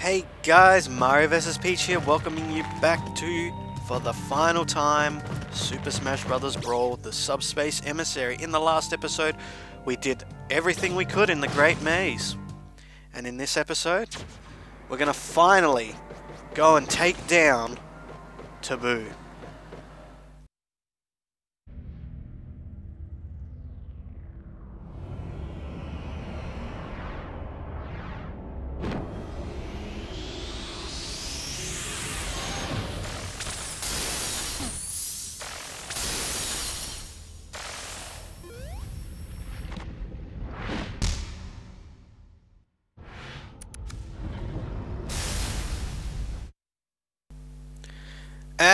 Hey guys, Mario vs. Peach here, welcoming you back to, for the final time, Super Smash Bros. Brawl, the Subspace Emissary. In the last episode, we did everything we could in the Great Maze. And in this episode, we're gonna finally go and take down Tabuu.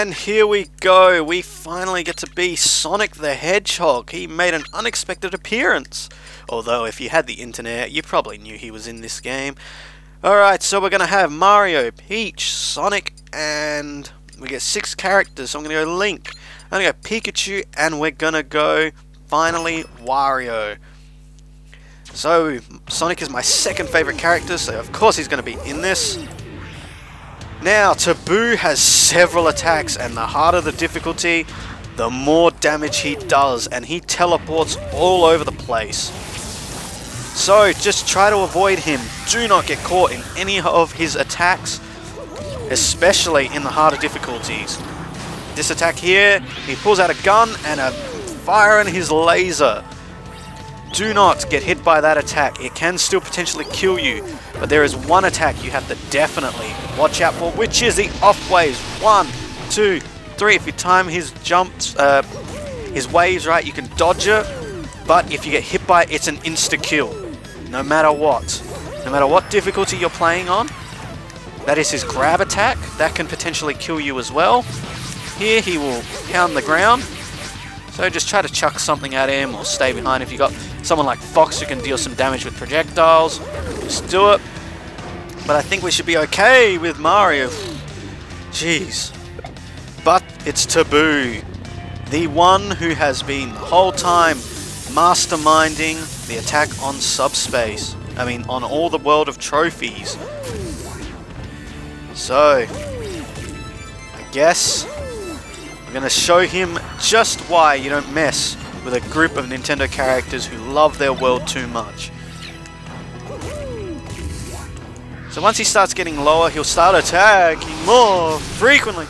And here we go, we finally get to be Sonic the Hedgehog. He made an unexpected appearance. Although if you had the internet, you probably knew he was in this game. Alright, so we're going to have Mario, Peach, Sonic, and we get six characters. So I'm going to go Link, I'm going to go Pikachu, and we're going to go, finally, Wario. So, Sonic is my second favorite character, so of course he's going to be in this. Now, Tabuu has several attacks, and the harder the difficulty, the more damage he does, and he teleports all over the place. So, just try to avoid him. Do not get caught in any of his attacks, especially in the harder difficulties. This attack here, he pulls out a gun and a fire in his laser. Do not get hit by that attack. It can still potentially kill you, but there is one attack you have to definitely watch out for, which is the off waves. One, two, three. If you time his jumps, uh, his waves right, you can dodge it, but if you get hit by it, it's an insta-kill, no matter what. No matter what difficulty you're playing on, that is his grab attack. That can potentially kill you as well. Here he will pound the ground, so just try to chuck something at him or stay behind. If you got someone like Fox who can deal some damage with projectiles, just do it. But I think we should be okay with Mario. Jeez. But it's Tabuu. The one who has been the whole time masterminding the attack on subspace. I mean, on all the world of trophies. So, I guess I'm going to show him just why you don't mess with a group of Nintendo characters who love their world too much. So once he starts getting lower, he'll start attacking more frequently.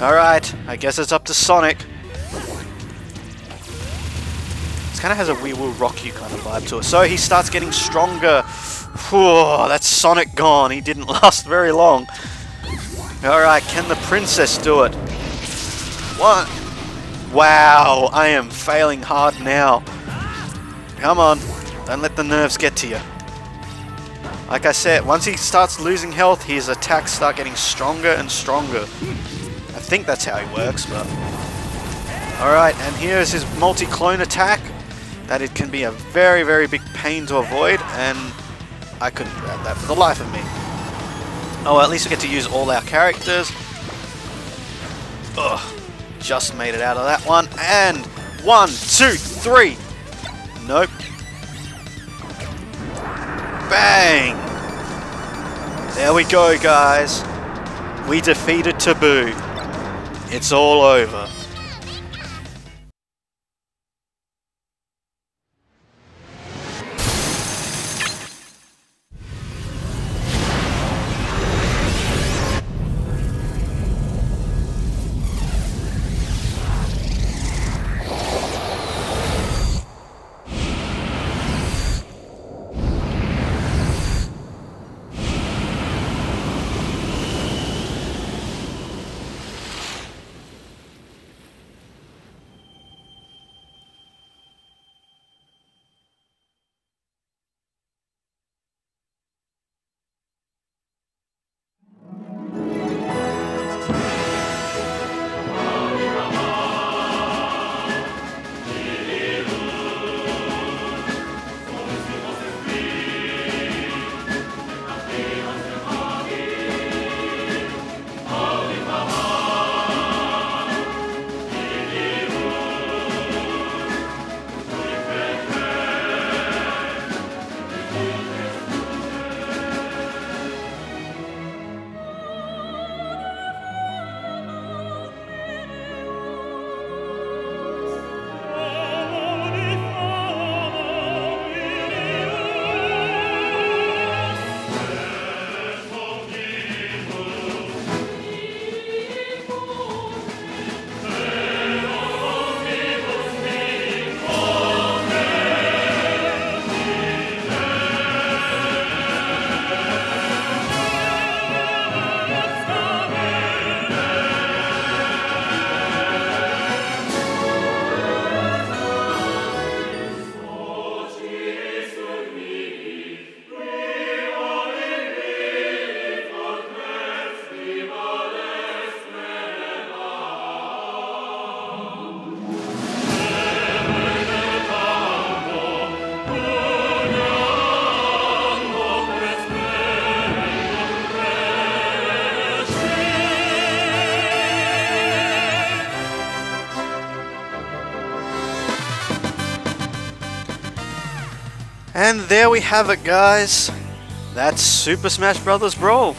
Alright, I guess it's up to Sonic. This kind of has a We Will Rock You kind of vibe to it. So he starts getting stronger. Whew, that's Sonic gone. He didn't last very long. Alright, can the princess do it? What? Wow, I am failing hard now. Come on, don't let the nerves get to you. Like I said, once he starts losing health, his attacks start getting stronger and stronger. I think that's how he works, but... Alright, and here's his multi-clone attack. That it can be a very, very big pain to avoid, and I couldn't grab that for the life of me. Oh, at least we get to use all our characters. Ugh. Just made it out of that one. And one, two, three. Nope. Bang! There we go, guys. We defeated Tabuu. It's all over. And there we have it, guys. That's Super Smash Bros. Brawl.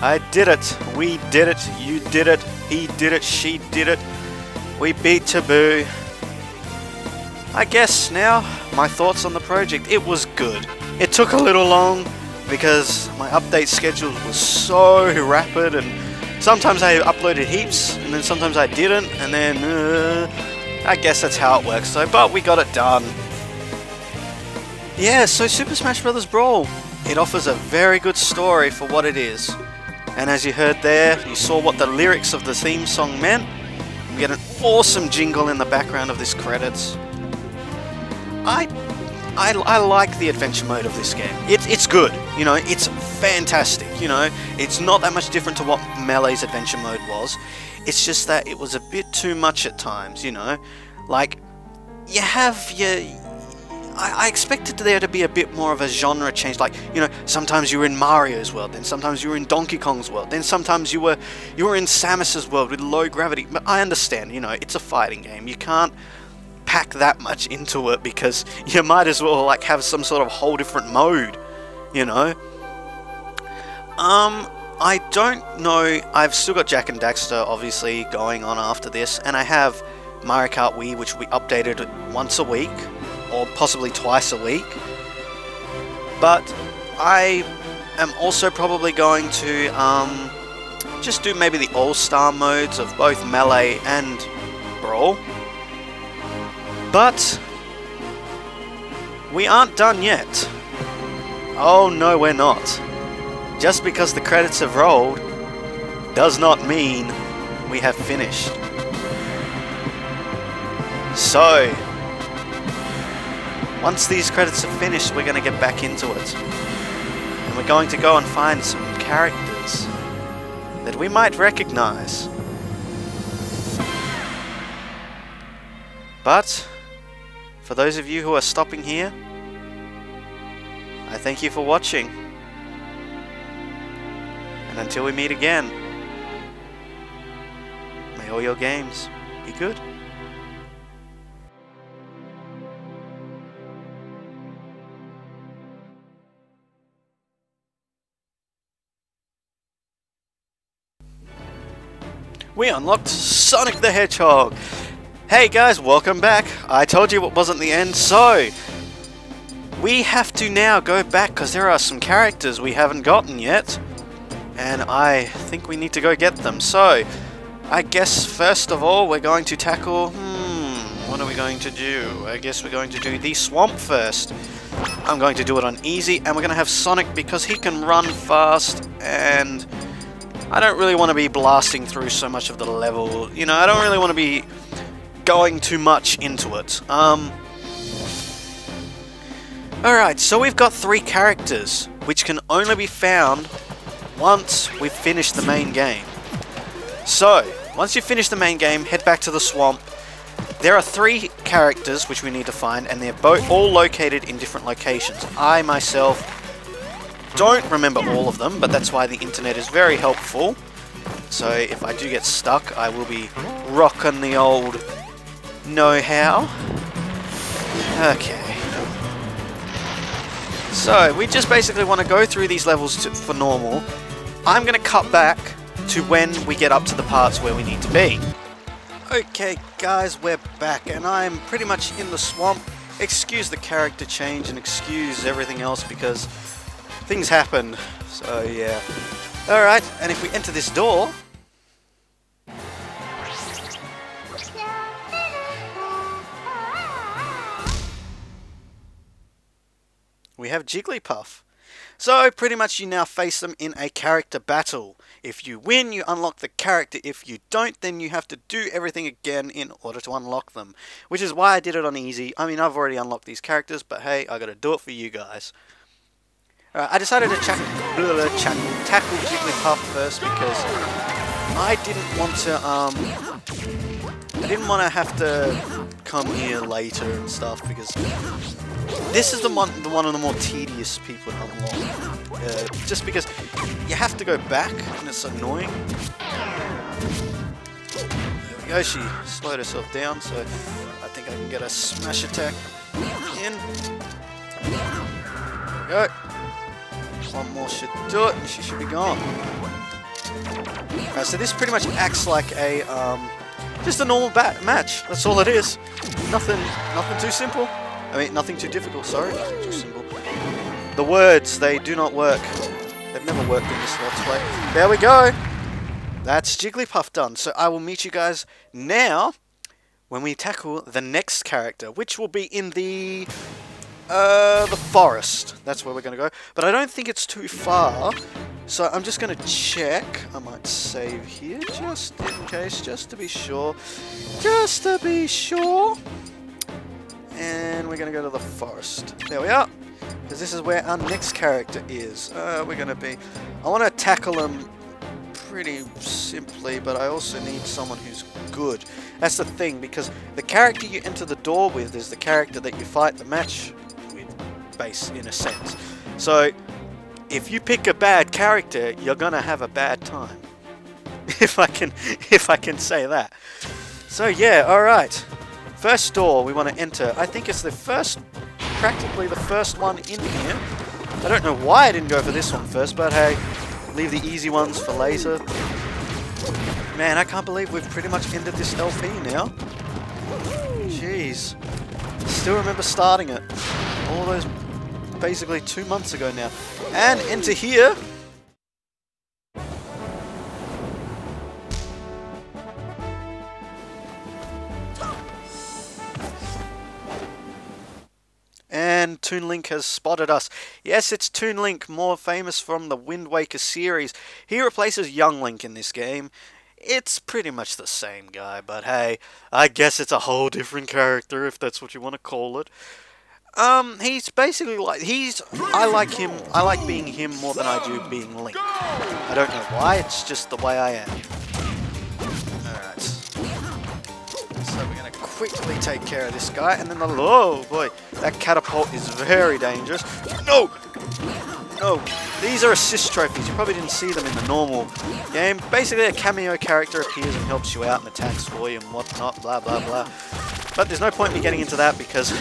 I did it. We did it. You did it. He did it. She did it. We beat Tabuu. I guess now, my thoughts on the project. It was good. It took a little long because my update schedule was so rapid and sometimes I uploaded heaps and then sometimes I didn't and then uh, I guess that's how it works so but we got it done. Yeah, so Super Smash Bros. Brawl. It offers a very good story for what it is. And as you heard there, you saw what the lyrics of the theme song meant. We get an awesome jingle in the background of this credits. I, I, I like the adventure mode of this game. It, it's good, you know, it's fantastic, you know. It's not that much different to what Melee's adventure mode was. It's just that it was a bit too much at times, you know. Like, you have your I, I, expected there to be a bit more of a genre change. Like, you know, sometimes you were in Mario's world, then sometimes you were in Donkey Kong's world, then sometimes you were you were in Samus's world with low gravity. But I understand, you know, it's a fighting game. You can't pack that much into it because you might as well like have some sort of whole different mode, you know. Um, I don't know. I've still got Jak and Daxter obviously going on after this, and I have Mario Kart Wii, which we updated once a week or possibly twice a week. But I am also probably going to um, just do maybe the all-star modes of both Melee and Brawl. But we aren't done yet. Oh no, we're not. Just because the credits have rolled does not mean we have finished. So, once these credits are finished, we're going to get back into it. And we're going to go and find some characters that we might recognize. But, for those of you who are stopping here, I thank you for watching. And until we meet again, may all your games be good. We unlocked Sonic the Hedgehog. Hey guys, welcome back. I told you it wasn't the end, so we have to now go back because there are some characters we haven't gotten yet. And I think we need to go get them. So, I guess first of all we're going to tackle... Hmm, what are we going to do? I guess we're going to do the swamp first. I'm going to do it on easy, and we're going to have Sonic because he can run fast and I don't really want to be blasting through so much of the level. You know, I don't really want to be going too much into it. Um, Alright, so we've got three characters, which can only be found once we've finished the main game. So, once you finish the main game, head back to the swamp. There are three characters which we need to find, and they're both all located in different locations. I myself don't remember all of them, but that's why the internet is very helpful. So if I do get stuck, I will be rocking the old know-how. Okay. So, we just basically want to go through these levels to, for normal. I'm going to cut back to when we get up to the parts where we need to be. Okay guys, we're back and I'm pretty much in the swamp. Excuse the character change and excuse everything else because things happen. So yeah. Alright, and if we enter this door... We have Jigglypuff. So, pretty much you now face them in a character battle. If you win, you unlock the character. If you don't, then you have to do everything again in order to unlock them. Which is why I did it on easy. I mean, I've already unlocked these characters, but hey, I gotta do it for you guys. Uh, I decided to blah, blah, blah, tackle Jigglypuff first because I didn't want to, um, I didn't want to have to come here later and stuff because this is the one, the one of the more tedious people to unlock. Uh, just because you have to go back and it's annoying. There we go, she slowed herself down, so I think I can get a smash attack in. Go. One more should do it, and she should be gone. Alright, so this pretty much acts like a, um, just a normal bat match. That's all it is. Nothing, nothing too simple. I mean, nothing too difficult, sorry. Nothing too simple. The words, they do not work. They've never worked in this Let's Play. There we go! That's Jigglypuff done. So I will meet you guys now when we tackle the next character, which will be in the uh, the forest. That's where we're going to go. But I don't think it's too far. So I'm just going to check. I might save here just in case, just to be sure. Just to be sure. And we're going to go to the forest. There we are. Because this is where our next character is. Uh, we're going to be... I want to tackle him pretty simply, but I also need someone who's good. That's the thing, because the character you enter the door with is the character that you fight the match base in a sense. So if you pick a bad character, you're gonna have a bad time. if I can if I can say that. So yeah, alright. First door we want to enter. I think it's the first practically the first one in here. I don't know why I didn't go for this one first, but hey, leave the easy ones for later. Man, I can't believe we've pretty much ended this LP now. Jeez. Still remember starting it. All those basically two months ago now. And into here. And Toon Link has spotted us. Yes, it's Toon Link, more famous from the Wind Waker series. He replaces Young Link in this game. It's pretty much the same guy, but hey, I guess it's a whole different character if that's what you want to call it. Um, he's basically like, he's, I like him, I like being him more than I do being Link. I don't know why, it's just the way I am. Alright. So we're gonna quickly take care of this guy, and then the, oh boy, that catapult is very dangerous. No! No, these are assist trophies, you probably didn't see them in the normal game. Basically a cameo character appears and helps you out and attacks for you and whatnot, blah blah blah. But there's no point in me getting into that because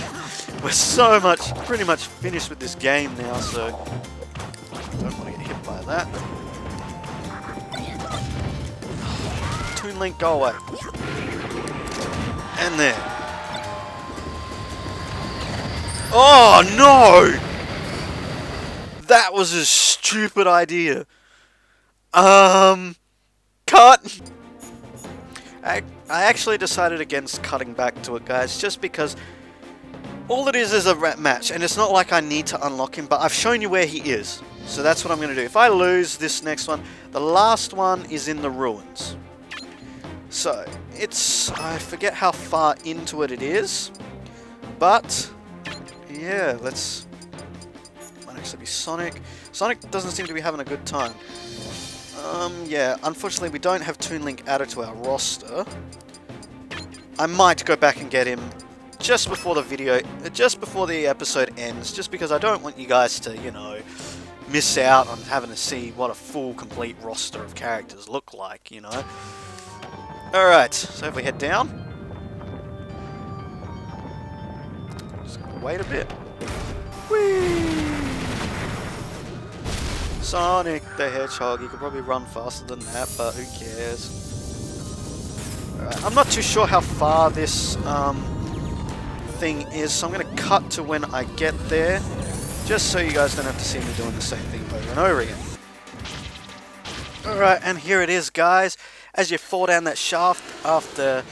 we're so much, pretty much finished with this game now, so don't want to get hit by that. Toon Link, go away. And there. Oh no! That was a stupid idea. Um, cut. I, I actually decided against cutting back to it, guys, just because all it is is a rat match, and it's not like I need to unlock him, but I've shown you where he is. So that's what I'm going to do. If I lose this next one, the last one is in the ruins. So, it's... I forget how far into it it is. But, yeah, let's... Might actually be Sonic. Sonic doesn't seem to be having a good time. Um, yeah, unfortunately we don't have Toon Link added to our roster. I might go back and get him just before the video, just before the episode ends, just because I don't want you guys to, you know, miss out on having to see what a full, complete roster of characters look like, you know. Alright, so if we head down, just gonna wait a bit. Whee! Sonic the Hedgehog, he could probably run faster than that, but who cares? Right, I'm not too sure how far this um, thing is, so I'm going to cut to when I get there, just so you guys don't have to see me doing the same thing over and over again. Alright, and here it is, guys. As you fall down that shaft after...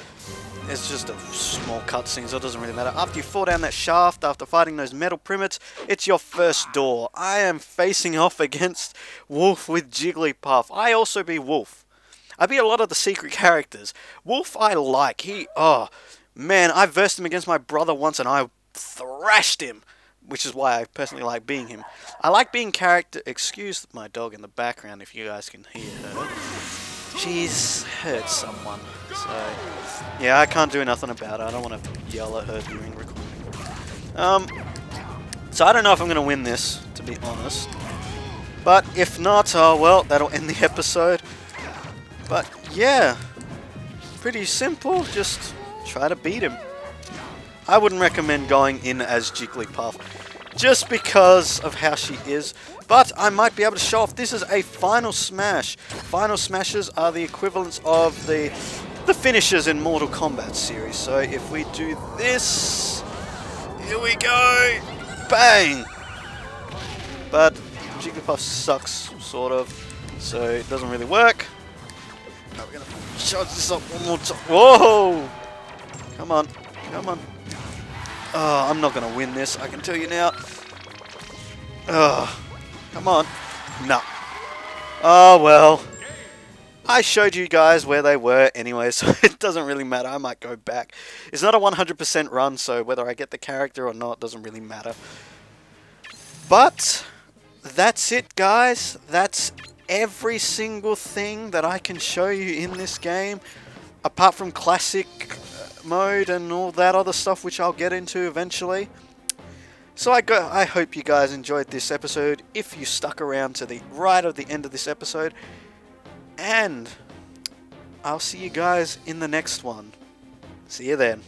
It's just a small cutscene, so it doesn't really matter. After you fall down that shaft, after fighting those metal primates, it's your first door. I am facing off against Wolf with Jigglypuff. I also be Wolf. I be a lot of the secret characters. Wolf I like. He, oh, Man, I versed him against my brother once and I thrashed him, which is why I personally like being him. I like being character... Excuse my dog in the background if you guys can hear her. She's hurt someone, so... Yeah, I can't do nothing about it. I don't want to yell at her during recording. Um, so I don't know if I'm going to win this, to be honest. But if not, oh well, that'll end the episode. But yeah, pretty simple, just try to beat him. I wouldn't recommend going in as Jigglypuff. just because of how she is. But I might be able to show off. This is a final smash. Final smashes are the equivalents of the the finishes in Mortal Kombat series. So if we do this, here we go, bang. But Jigglypuff sucks, sort of, so it doesn't really work. Now we're gonna charge this up one more time. Whoa! Come on, come on. Oh, I'm not gonna win this. I can tell you now. Oh, come on. No. Oh ah, well. I showed you guys where they were anyway, so it doesn't really matter. I might go back. It's not a 100% run, so whether I get the character or not doesn't really matter. But that's it, guys. That's every single thing that I can show you in this game, apart from classic mode and all that other stuff, which I'll get into eventually. So I go. I hope you guys enjoyed this episode. If you stuck around to the right of the end of this episode, and I'll see you guys in the next one. See you then.